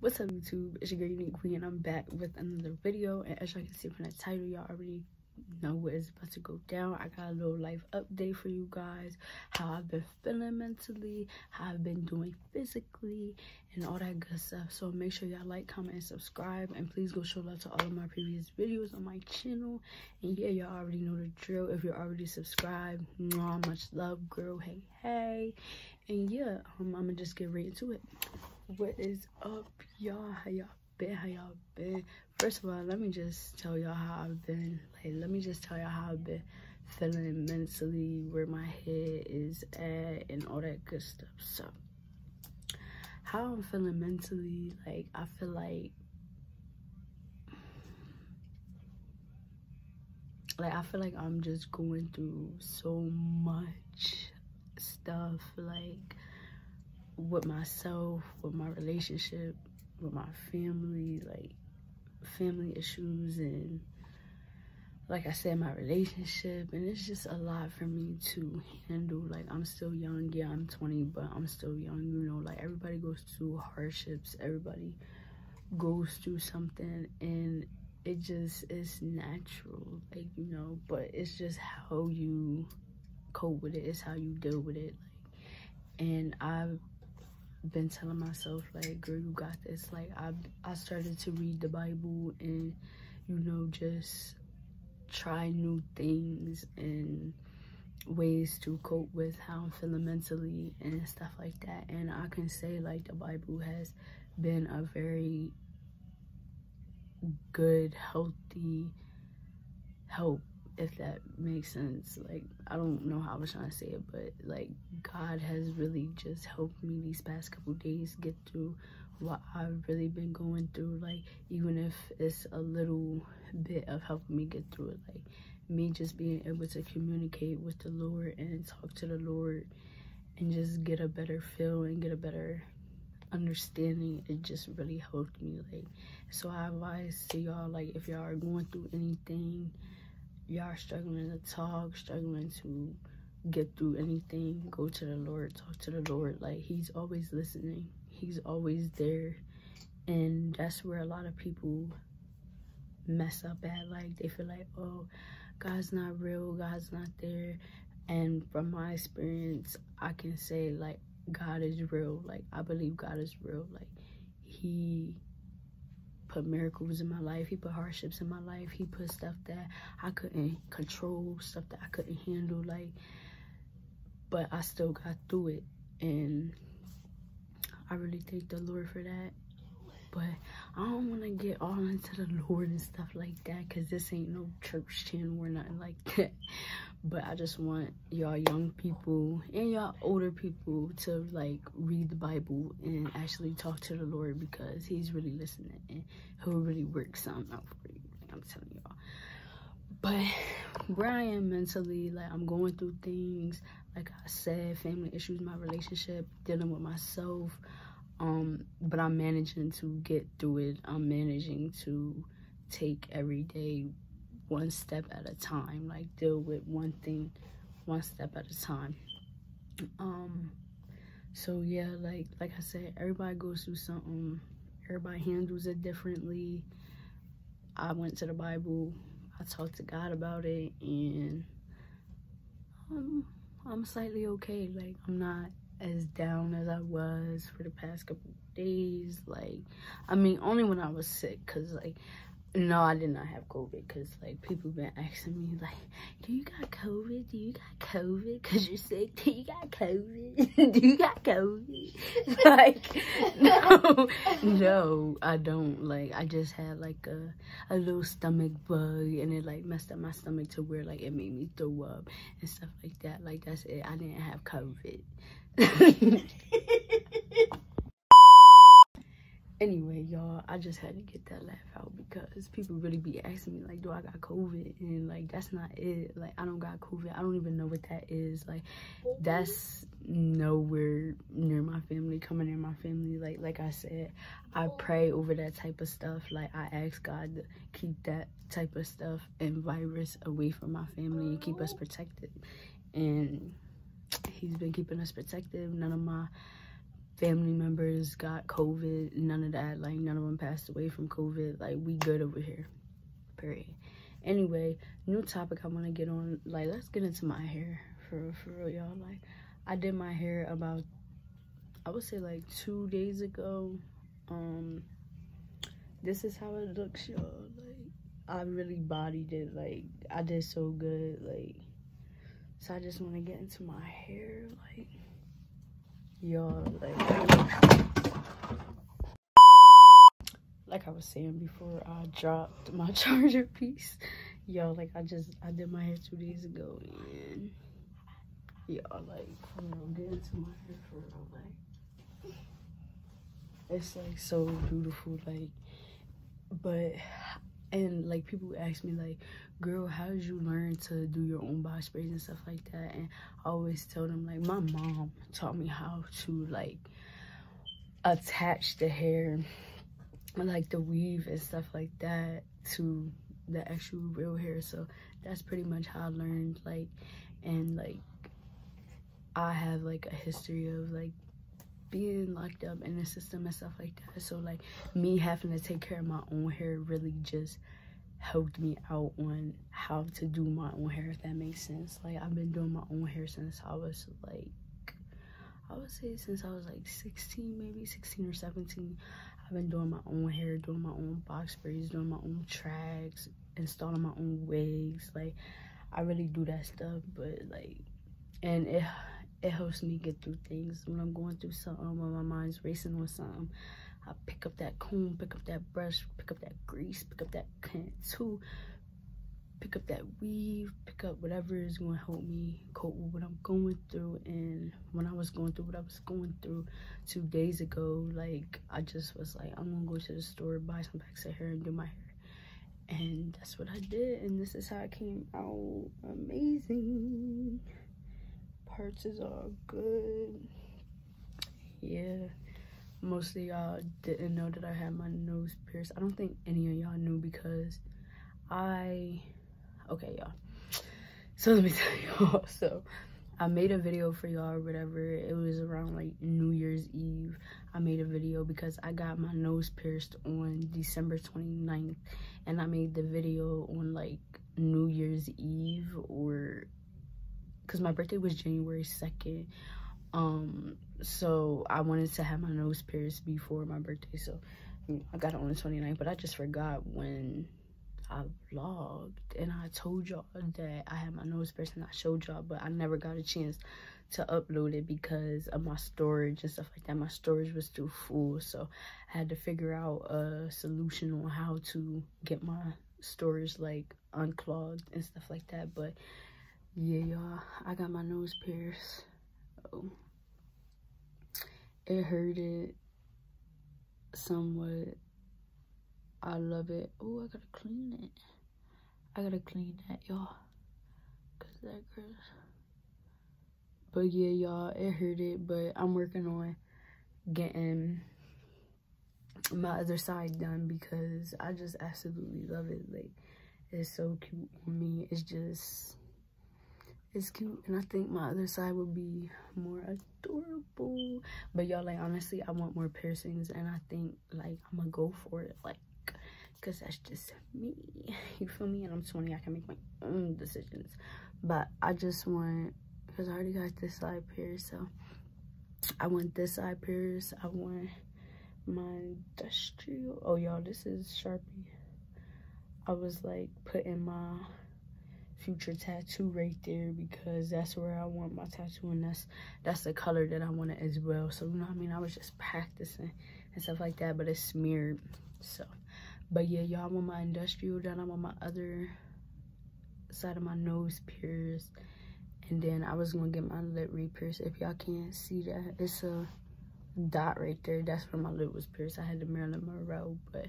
What's up YouTube? It's your girl Unique Queen and I'm back with another video and as y'all can see from the title y'all already know what is about to go down. I got a little life update for you guys, how I've been feeling mentally, how I've been doing physically and all that good stuff. So make sure y'all like, comment, and subscribe and please go show love to all of my previous videos on my channel. And yeah, y'all already know the drill. If you're already subscribed, mwah, much love girl, hey hey. And yeah, um, I'm gonna just get right into it what is up y'all? How y'all been? How y'all been? First of all let me just tell y'all how i've been. Like let me just tell y'all how i've been feeling mentally where my head is at and all that good stuff. So how i'm feeling mentally like i feel like like i feel like i'm just going through so much stuff like with myself, with my relationship, with my family, like family issues and like I said, my relationship. And it's just a lot for me to handle. Like I'm still young, yeah, I'm 20, but I'm still young, you know, like everybody goes through hardships, everybody goes through something. And it just is natural, like, you know, but it's just how you cope with it, it's how you deal with it. Like, and I've been telling myself like girl you got this. Like i i started to read the bible and you know just try new things and ways to cope with how i'm feeling mentally and stuff like that. And i can say like the bible has been a very good healthy help if that makes sense. Like i don't know how i was trying to say it but like god has really just helped me these past couple days get through what i've really been going through. Like even if it's a little bit of helping me get through it like me just being able to communicate with the lord and talk to the lord and just get a better feel and get a better understanding it just really helped me like so i advise to y'all like if y'all are going through anything y'all struggling to talk, struggling to get through anything, go to the Lord, talk to the Lord. Like he's always listening. He's always there. And that's where a lot of people mess up at. Like they feel like, oh, God's not real, God's not there. And from my experience, I can say like God is real. Like I believe God is real. Like he put miracles in my life. He put hardships in my life. He put stuff that I couldn't control, stuff that I couldn't handle. Like, but I still got through it. And I really thank the Lord for that. But I don't want to get all into the Lord and stuff like that because this ain't no church channel or nothing like that but i just want y'all young people and y'all older people to like read the bible and actually talk to the lord because he's really listening and he'll really work something out for you i'm telling y'all. But where i am mentally like i'm going through things. Like i said family issues my relationship dealing with myself um but i'm managing to get through it. I'm managing to take every day one step at a time like deal with one thing one step at a time. Um so yeah like like i said everybody goes through something. Everybody handles it differently. I went to the bible. I talked to god about it and um, i'm slightly okay. Like i'm not as down as i was for the past couple days. Like i mean only when i was sick because like no, I did not have COVID because like people been asking me like, do you got COVID? Do you got COVID? Cause you're sick. Do you got COVID? do you got COVID? like, no, no, I don't. Like, I just had like a a little stomach bug and it like messed up my stomach to where like it made me throw up and stuff like that. Like that's it. I didn't have COVID. anyway y'all i just had to get that laugh out because people really be asking me like do i got covid? And like that's not it. Like i don't got covid. I don't even know what that is. Like that's nowhere near my family coming near my family. Like like i said i pray over that type of stuff. Like i ask god to keep that type of stuff and virus away from my family and keep us protected. And he's been keeping us protected none of my family members got COVID. None of that. Like none of them passed away from COVID. Like we good over here. Period. Anyway, new topic I want to get on. Like let's get into my hair for for real, y'all. Like I did my hair about I would say like two days ago. Um, this is how it looks, y'all. Like I really bodied it. Like I did so good. Like so I just want to get into my hair. Like y'all like like I was saying before I dropped my charger piece. Y'all like I just I did my hair two days ago and y'all like for real get into my hair for real like it's like so beautiful like but and like people ask me like girl how did you learn to do your own box braids and stuff like that? And i always tell them like my mom taught me how to like attach the hair like the weave and stuff like that to the actual real hair. So that's pretty much how i learned like and like i have like a history of like being locked up in the system and stuff like that. So like me having to take care of my own hair really just helped me out on how to do my own hair if that makes sense. Like i've been doing my own hair since i was like i would say since i was like 16 maybe 16 or 17 i've been doing my own hair doing my own box braids doing my own tracks installing my own wigs. Like i really do that stuff but like and it it helps me get through things when i'm going through something oh, when my mind's racing on something I pick up that comb, pick up that brush, pick up that grease, pick up that tool, pick up that weave, pick up whatever is going to help me cope with what I'm going through. And when I was going through what I was going through two days ago, like I just was like, I'm going to go to the store, buy some packs of hair and do my hair. And that's what I did. And this is how it came out. Amazing. Parts is all good. Yeah most of y'all didn't know that I had my nose pierced. I don't think any of y'all knew because I, okay y'all. So let me tell y'all, so I made a video for y'all or whatever. It was around like New Year's Eve. I made a video because I got my nose pierced on December 29th and I made the video on like New Year's Eve or because my birthday was January 2nd um so i wanted to have my nose pierced before my birthday so i got it on the 29th but i just forgot when i vlogged and i told y'all that i had my nose pierced and i showed y'all but i never got a chance to upload it because of my storage and stuff like that. My storage was too full so i had to figure out a solution on how to get my storage like unclogged and stuff like that but yeah y'all i got my nose pierced Oh. it hurted somewhat. I love it. Oh, I gotta clean it. I gotta clean that, y'all. Cause that gross. But yeah, y'all, it hurted. But I'm working on getting my other side done because I just absolutely love it. Like, it's so cute on me. It's just it's cute and i think my other side would be more adorable. But y'all like honestly i want more piercings and i think like i'm gonna go for it like because that's just me. You feel me? And i'm 20 i can make my own decisions. But i just want because i already got this side pierced so i want this side pierced i want my industrial oh y'all this is sharpie. I was like putting my future tattoo right there because that's where I want my tattoo and that's that's the color that I want it as well. So you know what I mean? I was just practicing and stuff like that, but it's smeared. So but yeah, y'all want my industrial done. I want my other side of my nose pierced. And then I was gonna get my lip re-pierced. If y'all can't see that, it's a dot right there. That's where my lip was pierced. I had the Marilyn Monroe, but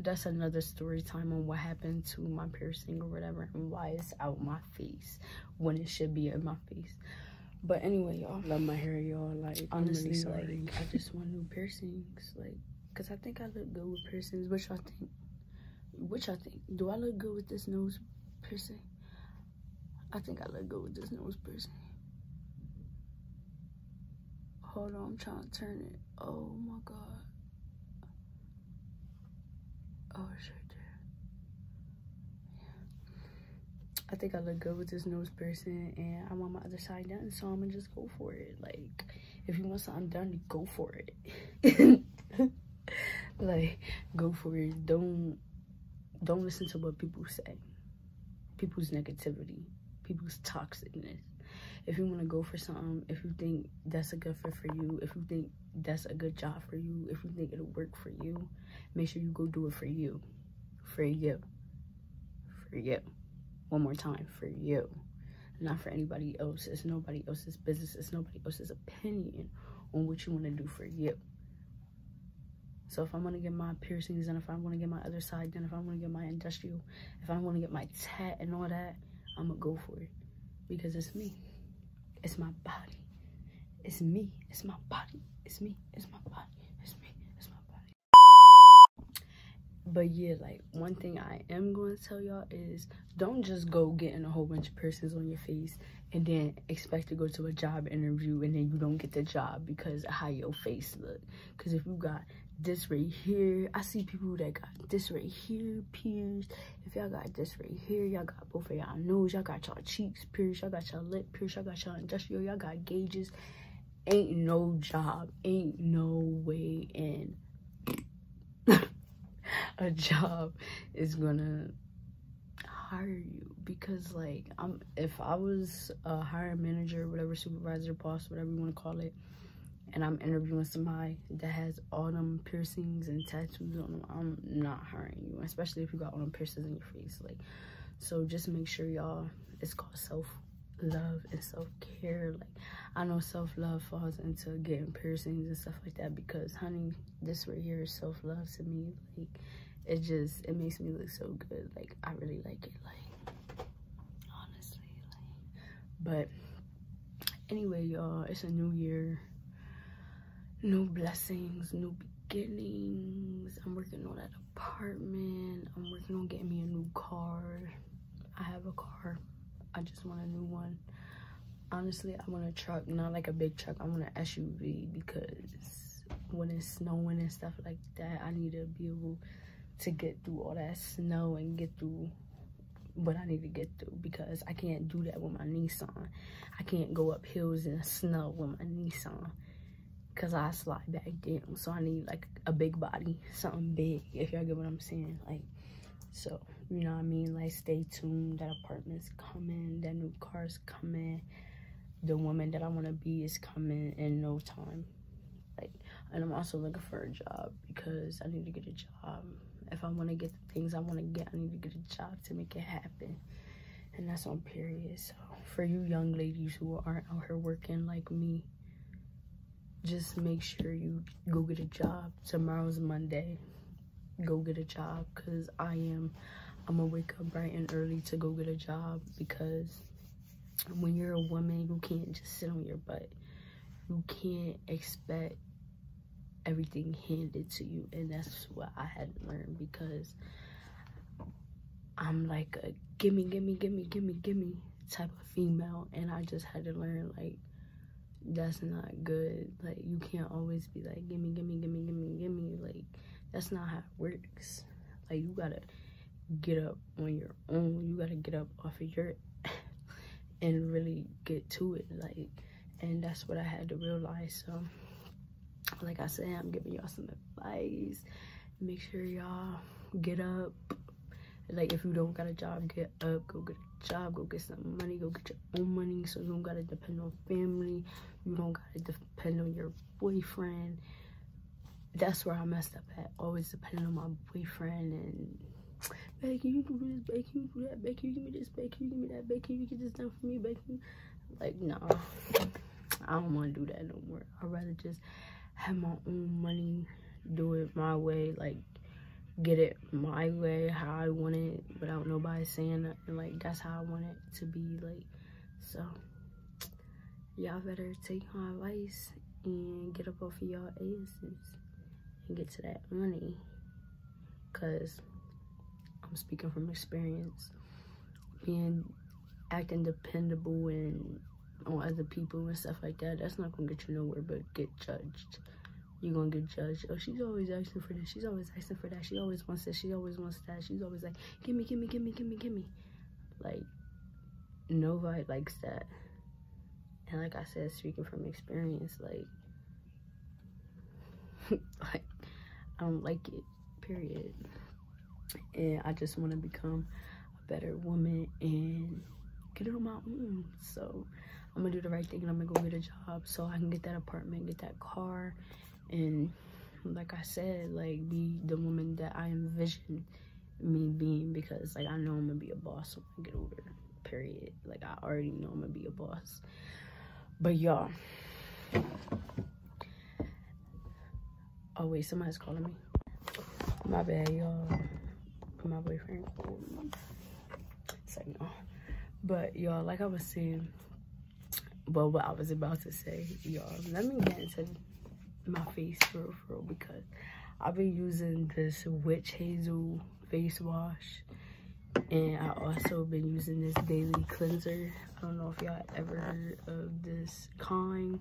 that's another story time on what happened to my piercing or whatever and why it's out my face when it should be in my face. But anyway y'all. Love my hair y'all. Like honestly really like i just want new piercings like because i think i look good with piercings. Which i think? Which i think? Do i look good with this nose piercing? I think i look good with this nose piercing. Hold on, I'm trying to turn it. Oh my god. Oh, right there. Yeah. I think I look good with this nose piercing, and I want my other side done, so I'm gonna just go for it. Like, if you want something done, go for it. like, go for it. Don't don't listen to what people say. People's negativity, people's toxicness. If you want to go for something, if you think that's a good fit for you, if you think that's a good job for you, if you think it'll work for you, make sure you go do it for you. For you. For you. One more time. For you. Not for anybody else. It's nobody else's business. It's nobody else's opinion on what you want to do for you. So if I want to get my piercings and if I want to get my other side done, if I want to get my industrial, if I want to get my tat and all that, I'm going to go for it. Because it's me. It's my body. It's me. It's my body. It's me. It's my body. It's me. It's my body. But yeah, like one thing I am going to tell y'all is don't just go getting a whole bunch of piercings on your face and then expect to go to a job interview and then you don't get the job because of how your face look. Because if you got this right here. I see people that got this right here pierced. If y'all got this right here, y'all got both of y'all nose, y'all got y'all cheeks pierced, y'all got y'all lip pierced, y'all got y'all industrial, y'all got gauges. Ain't no job, ain't no way in a job is gonna hire you because like I'm if I was a hiring manager, whatever supervisor, boss, whatever you want to call it, and I'm interviewing somebody that has all them piercings and tattoos on them, I'm not hiring you, especially if you got all them piercings in your face. Like, so just make sure y'all, it's called self-love and self-care. Like, I know self-love falls into getting piercings and stuff like that because, honey, this right here is self-love to me. Like, it just, it makes me look so good. Like, I really like it. Like, honestly, like, but anyway, y'all, it's a new year new blessings, new beginnings. I'm working on that apartment. I'm working on getting me a new car. I have a car. I just want a new one. Honestly, I want a truck, not like a big truck. I want an SUV because when it's snowing and stuff like that, I need to be able to get through all that snow and get through what I need to get through because I can't do that with my Nissan. I can't go up hills in snow with my Nissan because I slide back down. So I need like a big body, something big, if y'all get what I'm saying. Like, so, you know what I mean? Like, stay tuned. That apartment's coming. That new car's coming. The woman that I want to be is coming in no time. Like, and I'm also looking for a job because I need to get a job. If I want to get the things I want to get, I need to get a job to make it happen. And that's on period. So, for you young ladies who aren't out here working like me, just make sure you go get a job. Tomorrow's Monday. Go get a job because I am, I'm gonna wake up bright and early to go get a job because when you're a woman, you can't just sit on your butt. You can't expect everything handed to you. And that's what I had to learn because I'm like a gimme, gimme, gimme, gimme, gimme type of female. And I just had to learn like that's not good. Like you can't always be like, gimme, gimme, gimme, gimme, gimme. Like that's not how it works. Like you gotta get up on your own. You gotta get up off of your and really get to it. Like, and that's what I had to realize. So, like I said, I'm giving y'all some advice. Make sure y'all get up. Like if you don't got a job, get up, go get a job, go get some money, go get your own money so you don't gotta depend on family. You don't gotta depend on your boyfriend. That's where I messed up at. Always depending on my boyfriend and babe, can you do this? Babe, can you do that? Babe, can you give me this? Babe, can you give me that? Babe, can you get this done for me? Babe, can you... like no, I don't want to do that no more. I'd rather just have my own money, do it my way, like get it my way, how I want it, without nobody saying nothing. Like that's how I want it to be. Like so y'all better take my advice and get up off of y'all asses and get to that money because i'm speaking from experience being acting dependable and on other people and stuff like that, that's not gonna get you nowhere but get judged. You're gonna get judged. Oh, she's always asking for this. She's always asking for that. She always wants this. She always wants that. She's always like, give me, give me, give me, give me, give me. Like, nobody likes that. And like I said, speaking from experience, like, like, I don't like it, period. And I just want to become a better woman and get it on my own. So I'm gonna do the right thing and I'm gonna go get a job so I can get that apartment, get that car, and like I said, like be the woman that I envision me being because like I know I'm gonna be a boss when I get older. Period. Like I already know I'm gonna be a boss. But y'all. Oh wait, somebody's calling me. My bad, y'all. My boyfriend called me. No. But y'all, like I was saying, well, what I was about to say, y'all, let me get into my face for real, for real, because I've been using this witch hazel face wash and I also been using this daily cleanser. I don't know if y'all ever heard of this kind.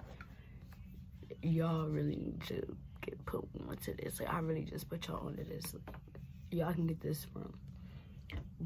Y'all really need to get put onto this. Like I really just put y'all onto this. Like, y'all can get this from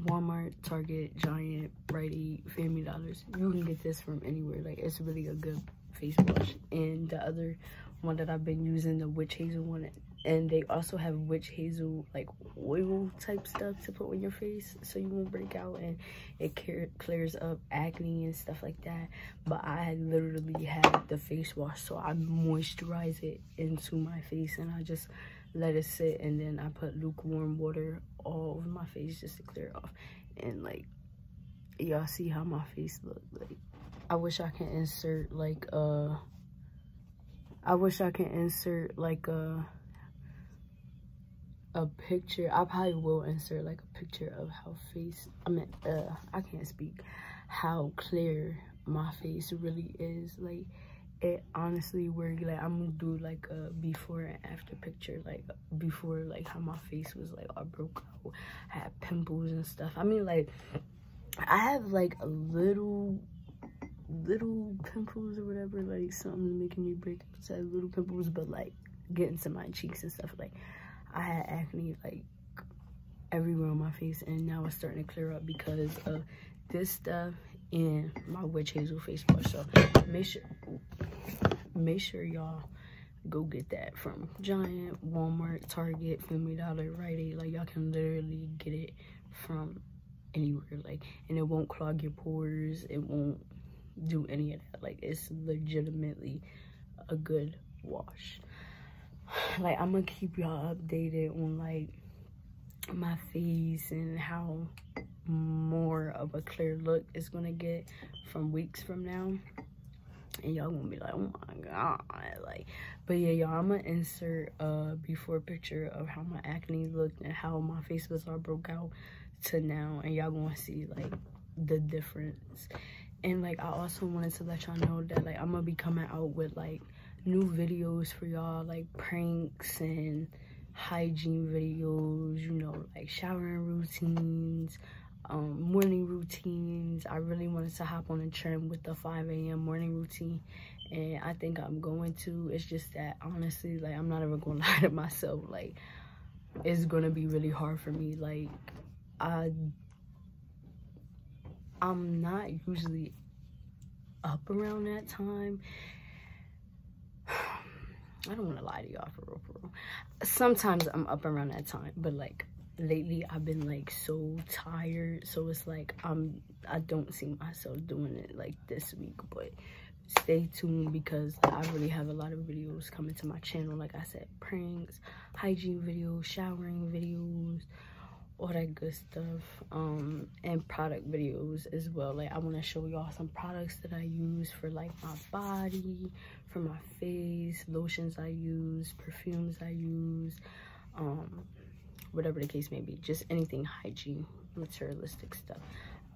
Walmart, Target, Giant, Rite Family Dollars. You can get this from anywhere. Like it's really a good face wash. And the other one that I've been using, the witch hazel one, and they also have witch hazel like oil type stuff to put on your face so you won't break out. And it clears up acne and stuff like that. But i literally had the face wash so i moisturize it into my face and i just let it sit. And then i put lukewarm water all over my face just to clear it off. And like y'all see how my face look like i wish i can insert like uh i wish i can insert like uh a picture i probably will insert like a picture of how face i mean uh i can't speak how clear my face really is like it honestly where like i'm gonna do like a before and after picture like before like how my face was like i broke out had pimples and stuff. I mean like i have like a little little pimples or whatever like something making me break out little pimples but like getting to my cheeks and stuff like I had acne like everywhere on my face and now it's starting to clear up because of this stuff and my witch hazel face wash. So make sure make sure y'all go get that from Giant, Walmart, Target, Family Dollar, Rite Aid. Like y'all can literally get it from anywhere. Like and it won't clog your pores. It won't do any of that. Like it's legitimately a good wash like i'm gonna keep y'all updated on like my face and how more of a clear look is gonna get from weeks from now. And y'all gonna be like oh my god like but yeah y'all i'm gonna insert a before picture of how my acne looked and how my face was all broke out to now and y'all gonna see like the difference. And like i also wanted to let y'all know that like i'm gonna be coming out with like new videos for y'all like pranks and hygiene videos you know like showering routines um, morning routines. I really wanted to hop on a trend with the 5 a.m morning routine and i think i'm going to. It's just that honestly like i'm not ever gonna lie to myself like it's gonna be really hard for me. Like i i'm not usually up around that time I don't want to lie to y'all for real, for real. Sometimes I'm up around that time, but like lately I've been like so tired. So it's like I'm I don't see myself doing it like this week, but stay tuned because I really have a lot of videos coming to my channel. Like I said, pranks, hygiene videos, showering videos, all that good stuff um and product videos as well. Like i want to show y'all some products that i use for like my body for my face lotions i use perfumes i use um whatever the case may be. Just anything hygiene materialistic stuff.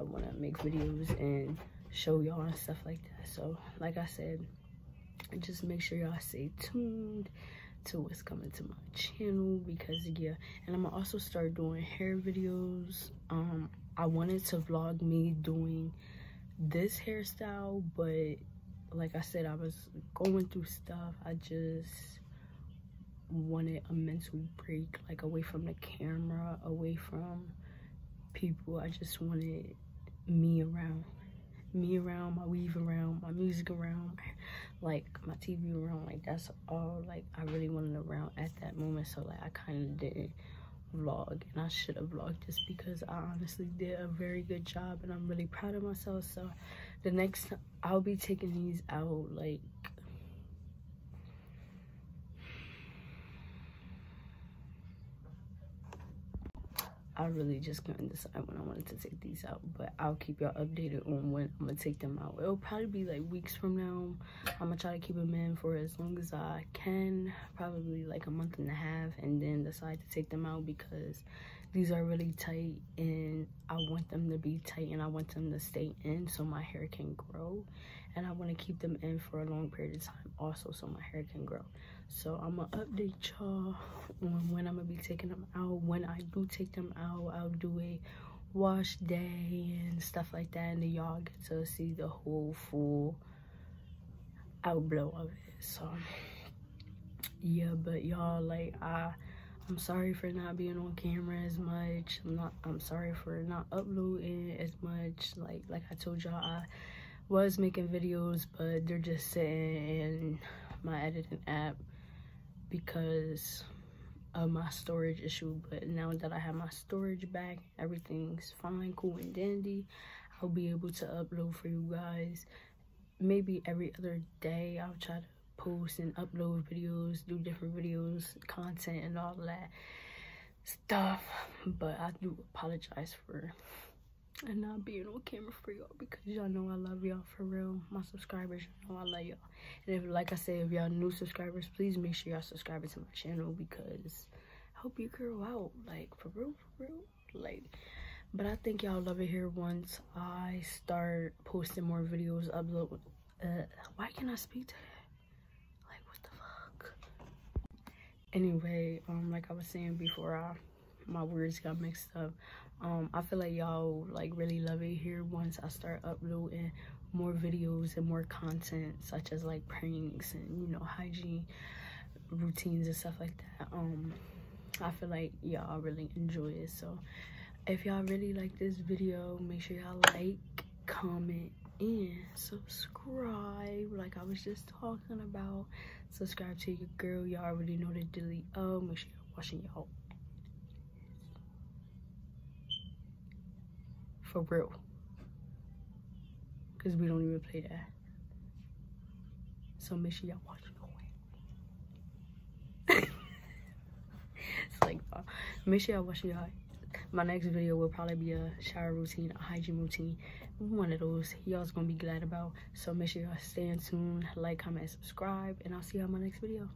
I want to make videos and show y'all and stuff like that. So like i said just make sure y'all stay tuned to what's coming to my channel because yeah and i'm gonna also start doing hair videos um i wanted to vlog me doing this hairstyle but like I said, I was going through stuff. I just wanted a mental break, like away from the camera, away from people. I just wanted me around. Me around, my weave around, my music around, like my TV around. Like that's all like I really wanted around at that moment. So like I kind of didn't vlog and I should have vlogged just because I honestly did a very good job and I'm really proud of myself. So the next I'll be taking these out like I really just couldn't decide when I wanted to take these out, but I'll keep y'all updated on when I'm gonna take them out. It'll probably be like weeks from now. I'm gonna try to keep them in for as long as I can, probably like a month and a half, and then decide to take them out because these are really tight and I want them to be tight and I want them to stay in so my hair can grow. And I want to keep them in for a long period of time also so my hair can grow so i'm gonna update y'all on when i'm gonna be taking them out. When i do take them out i'll do a wash day and stuff like that and y'all get to see the whole full outblow of it. So yeah but y'all like i i'm sorry for not being on camera as much. I'm not i'm sorry for not uploading as much. Like like i told y'all i was making videos but they're just sitting in my editing app because of my storage issue but now that i have my storage back everything's fine cool and dandy i'll be able to upload for you guys. Maybe every other day i'll try to post and upload videos do different videos content and all that stuff but i do apologize for and not being on camera for y'all because y'all know I love y'all for real. My subscribers, know I love y'all. And if, like I said, if y'all new subscribers, please make sure y'all subscribe to my channel because I hope you grow out, like for real, for real, like. But I think y'all love it here once I start posting more videos, upload. Uh, why can't I speak to that? Like, what the fuck? Anyway, um, like I was saying before, I my words got mixed up um i feel like y'all like really love it here once i start uploading more videos and more content such as like pranks and you know hygiene routines and stuff like that. Um i feel like y'all really enjoy it. So if y'all really like this video make sure y'all like comment and subscribe. Like i was just talking about subscribe to your girl. Y'all already know the delete oh make sure you're washing y'all for real. Because we don't even play that. So make sure y'all watch way. it's like, uh, make sure y'all watch your my next video will probably be a shower routine, a hygiene routine. One of those y'all's gonna be glad about. So make sure y'all stay tuned, like, comment, subscribe, and I'll see you on my next video.